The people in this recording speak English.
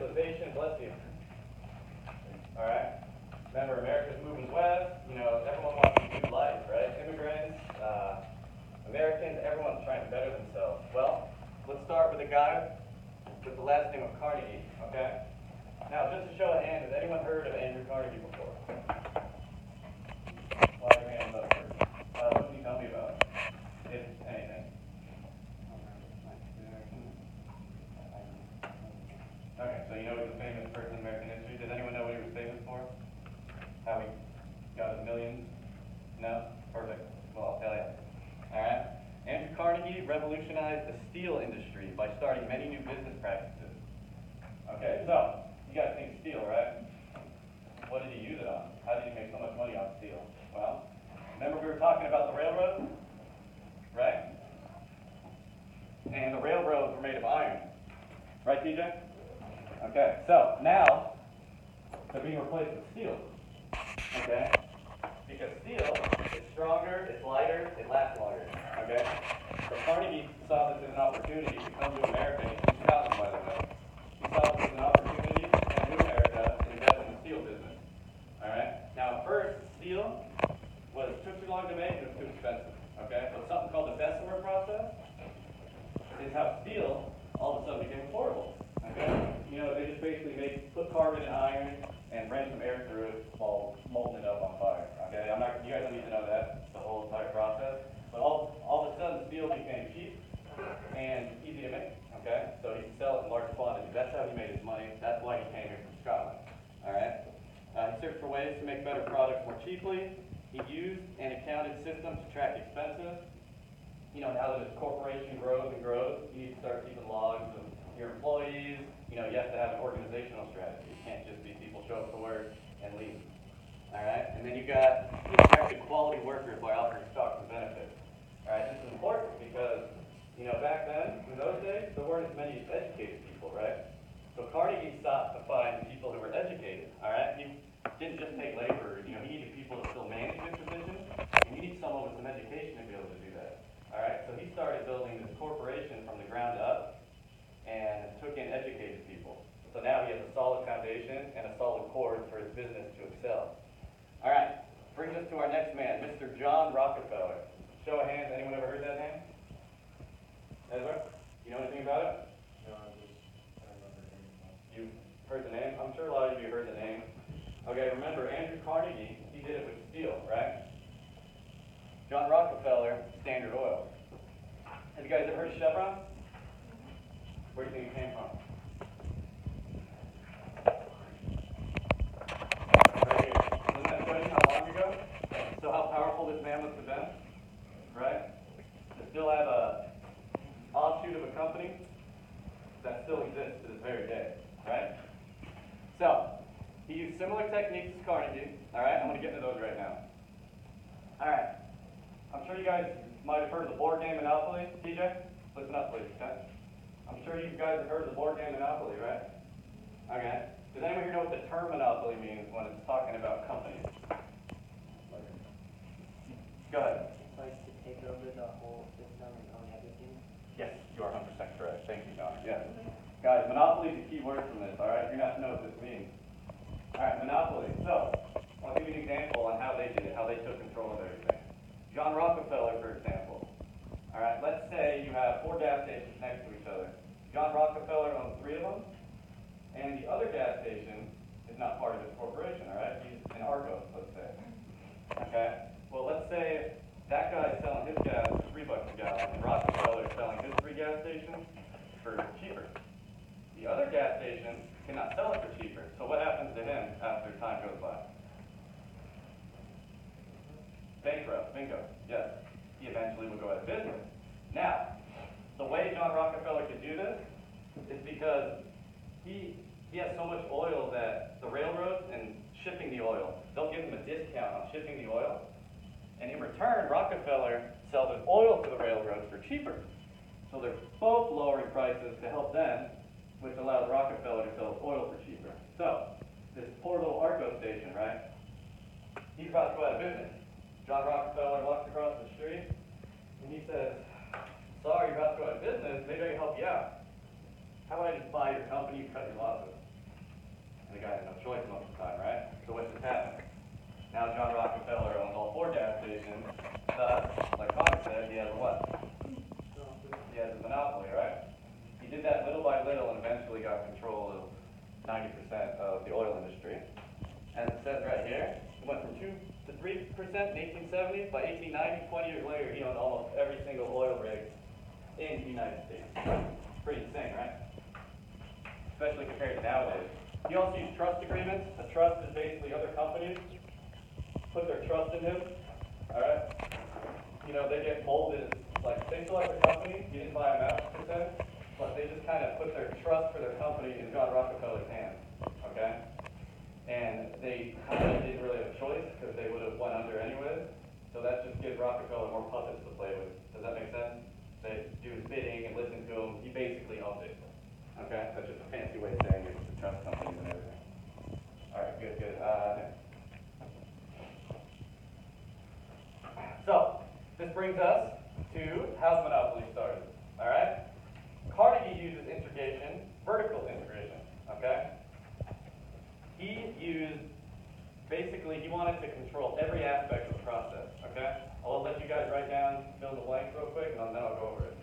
civilization, bless you. All right? Remember, America's moving west. You know, everyone wants a new life, right? Immigrants, uh, Americans, everyone's trying to better themselves. Well, let's start with a guy with the last name of Carnegie, okay? Now, just to show of hands, has anyone heard of Andrew Carnegie before? Revolutionized the steel industry by starting many new business practices. Okay, so you guys think steel, right? What did he use it on? How did he make so much money on steel? Well, remember we were talking about the railroads, right? And the railroads were made of iron, right, TJ? Okay, so now they're being replaced with steel. Okay? Because steel is stronger, it's lighter, it lasts longer. Okay? So Carnegie saw this as an opportunity to come to America. He's from Scotland, by the way. He saw this as an opportunity to come to America to invest in the steel business. Alright? Now, first, steel was took too long to make and it was too expensive. Okay? So something called the Bessemer process is how steel all of a sudden became affordable. Okay? You know, they just basically make, put carbon and iron and ran some air through it while molten it up on fire. Okay? I'm not, you guys don't need to know that, the whole entire process. But all, all of a sudden, steel became cheap and easy to make. Okay? So he could sell it in large quantities. That's how he made his money. That's why he came here from Scotland. Alright? Uh, he searched for ways to make better products more cheaply. He used an accounted system to track expenses you know, now that his corporation grows and grows, you need to start keeping logs of your employees. You know, you have to have an organizational strategy. You can't just be people show up to work and leave. All right? And then you got you attracted quality workers by offering stocks and benefits. All right? This is important because, you know, back then, in those days, there weren't as many educated people, right? So Carnegie sought to find people who were educated. All right? He didn't just take laborers. You know, he needed people to fill management positions, and you need someone with some education to be able to do that. All right, so he started building this corporation from the ground up and took in educated people. So now he has a solid foundation and a solid core for his business to excel. All right, brings us to our next man, Mr. John Rockefeller. Show of hands, anyone ever heard that name? Ezra, you know anything about it? No, I just, I remember hearing about. You heard the name? I'm sure a lot of you heard the name. Okay, remember Andrew Carnegie, he did it with steel, right? John Rockefeller, Standard Oil. Have you guys ever heard of Chevron? Where do you think it came from? Right here. Doesn't that show you how long ago? So how have been, right? To still have a offshoot of a company that still exists to this very day, right? So, he used similar techniques as Carnegie, all right? I'm going to get into those right now. All right. I'm sure you guys might have heard of the board game Monopoly. TJ, listen up, please, okay? I'm sure you guys have heard of the board game Monopoly, right? Okay. Does anyone here know what the term monopoly means when it's talking about companies? Go ahead. Like to take over the whole system and own everything? Yes, you are 100% correct. Thank you, Don. Yes. Guys, monopoly is a key word from this, all right? You're going to have to know what this means. All right, monopoly. So, I'll give you an example on how they did it, how they took control of everything. John Rockefeller, for example. All right, let's say you have four gas stations next to each other. John Rockefeller owns three of them, and the other gas station is not part of his corporation, all right? He's an Argos, let's say. Okay? Well, let's say that guy's selling his gas for three bucks a gallon, and Rockefeller's selling his three gas stations for cheaper. The other gas station cannot sell it for cheaper, so what happens to him time? Bankrupt, bingo, yes. He eventually would go out of business. Now, the way John Rockefeller could do this is because he, he has so much oil that the railroads and shipping the oil, they'll give him a discount on shipping the oil. And in return, Rockefeller sells his oil to the railroads for cheaper. So they're both lowering prices to help them, which allows Rockefeller to sell oil he's about to go out business. John Rockefeller walks across the street and he says, Sorry, you're about to go out of business. Maybe I can help you out. How about I just buy your company and cut your losses? And the guy has no choice most of the time, right? So what just happened? Now John Rockefeller owns all four gas stations. Thus, like Cox said, he has what? He has a monopoly, right? He did that little by little and eventually got control of 90% of the oil industry. And it says right here, percent in eighteen seventy, by eighteen ninety, twenty years later, he owned almost every single oil rig in the United States. Pretty insane, right? Especially compared to nowadays. He also used trust agreements. A trust is basically other companies put their trust in him, alright? You know, they get molded, like, they have their company, he didn't buy them out per se, but they just kind of put their trust for their company in John Rockefeller's hands, okay? And they kind of didn't really have a choice, because they would have went under anyways, so that just gives Rockefeller more puppets to play with, does that make sense? They do his bidding and listen to him, he basically owns it, okay? That's just a fancy way of saying it, the trust companies and everything. Alright, good, good, uh. So, this brings us to how's monopoly started, all right? Carnegie uses integration, vertical integration, okay? He used, basically, he wanted to control every aspect of the process, okay? I'll let you guys write down, fill in the blanks real quick, and then I'll go over it.